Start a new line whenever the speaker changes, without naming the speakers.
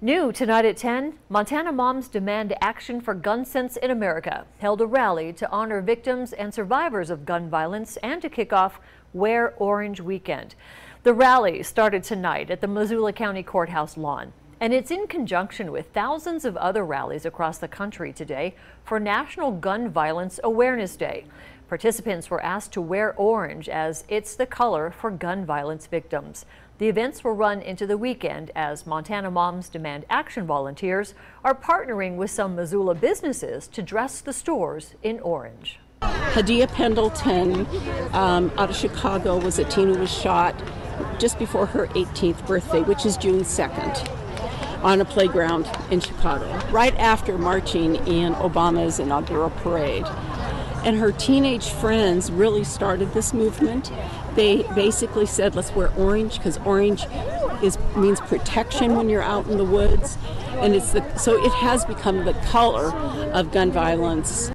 New tonight at 10, Montana moms demand action for gun sense in America. Held a rally to honor victims and survivors of gun violence and to kick off Wear Orange Weekend. The rally started tonight at the Missoula County Courthouse lawn. And it's in conjunction with thousands of other rallies across the country today for National Gun Violence Awareness Day. Participants were asked to wear orange as it's the color for gun violence victims. The events will run into the weekend as Montana Moms Demand Action volunteers are partnering with some Missoula businesses to dress the stores in orange.
Hadiya Pendleton um, out of Chicago was a teen who was shot just before her 18th birthday, which is June 2nd, on a playground in Chicago, right after marching in Obama's inaugural parade. And her teenage friends really started this movement. They basically said, let's wear orange because orange is means protection when you're out in the woods. And it's the so it has become the color of gun violence